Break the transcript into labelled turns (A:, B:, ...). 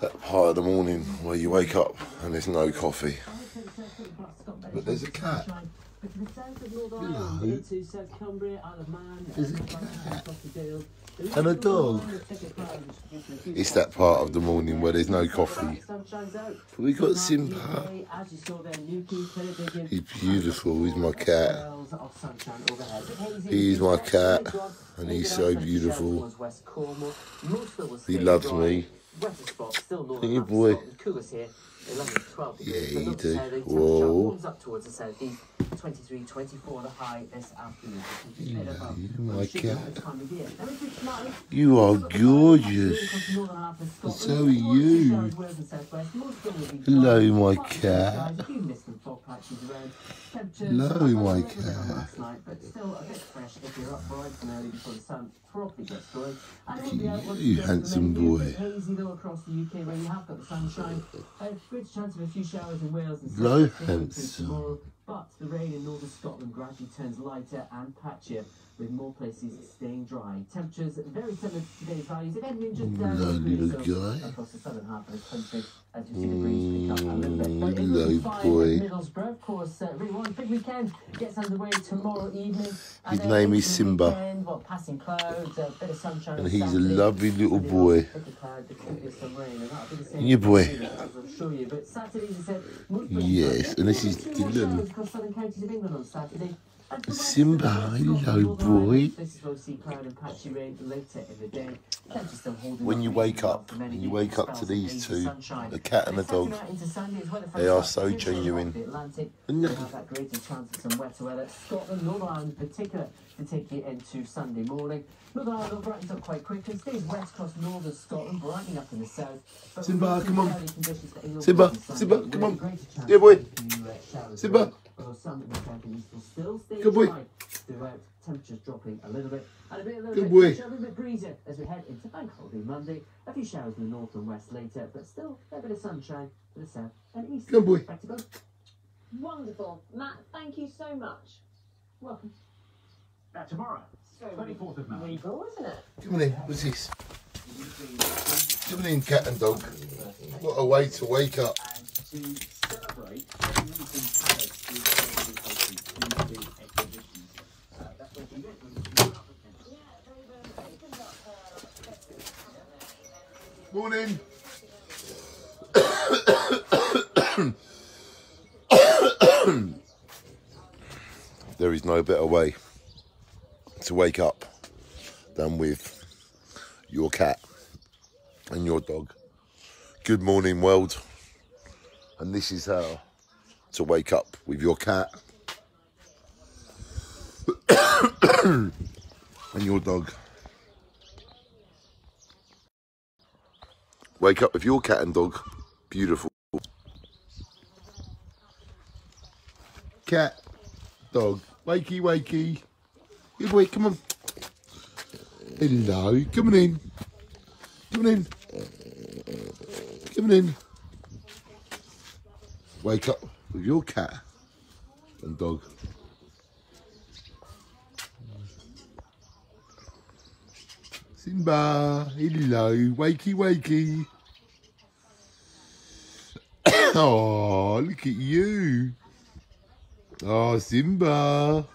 A: that part of the morning where you wake up and there's no coffee. But there's a cat. Hello. There's a cat. And a dog. It's that part of the morning where there's no coffee. But we got Simba. He's beautiful. He's my cat. He's my cat. And he's so beautiful. He loves me. Hey, boy. Yeah, you do. Whoa.
B: 23, 24 the high this afternoon.
A: You my cat. You are gorgeous. So are you. Hello, my cat. Hello, my cat. You, handsome boy. Hello, handsome.
B: But the rain in northern Scotland gradually turns lighter and patchier, with more places staying dry. Temperatures very similar to today's values, if anything, just down
A: Hello,
B: a
A: little
B: so
A: guy.
B: across the southern half of the country, as you see the breeze pick up a little bit. But mm,
A: Hello,
B: Route 5
A: boy.
B: Middlesbrough, of course, uh, really one big weekend gets underway tomorrow evening.
A: His
B: uh,
A: name is Simba.
B: Weekend, passing clouds, a bit of sunshine
A: And he's a lovely little boy.
B: cloud, there could be some rain, and that'll be the same
A: Yeah, boy.
B: you. Saturday, said,
A: Yes, and this is Dylan.
B: Showers across southern counties of England on Saturday. And for
A: Simba,
B: most of the rest of
A: hello, boy.
B: Places will see cloud and patchy rain later in the day. Temperatures still holding
A: When you wake up,
B: for many
A: and you wake up to these two,
B: sunshine.
A: a cat and a dog,
B: night into Sunday is weather
A: they are so genuine.
B: the
A: And
B: We have that greater chance of some wetter weather. Scotland, Northern Ireland in particular, to take you into Sunday morning. Northern Ireland will brighten up quite quickly. Stays west across northern Scotland, brightening up in the south.
A: Simba, come on.
B: cloudy conditions for England
A: Simba, Simba, come on.
B: greater
A: Yeah, boy.
B: of a few, showers of
A: Simba.
B: Rain. Although some in the southeast will still stay
A: Good boy.
B: dry throughout. Temperatures dropping a little bit. And a bit, a little
A: Good
B: bit,
A: boy.
B: a bit breezier as we head into Bank Holiday Monday. A few showers in the north and west later, but still a bit of sunshine to the south and east.
A: Good boy.
B: Back to both.
C: Wonderful. Matt, thank you so much.
B: Welcome.
D: Uh, tomorrow, 24th of May.
C: Legal, isn't it?
A: Come on in. What's this? Come on in, cat and dog. What a way to wake up.
D: And to celebrate,
A: Morning. there is no better way to wake up than with your cat and your dog. Good morning, world. And this is how to wake up with your cat and your dog. Wake up with your cat and dog. Beautiful. Cat, dog, wakey, wakey. Good boy, come on. Hello, come on in. Coming in. Coming in. Wake up with your cat and dog. Simba, hello, wakey, wakey. oh, look at you. Oh, Simba.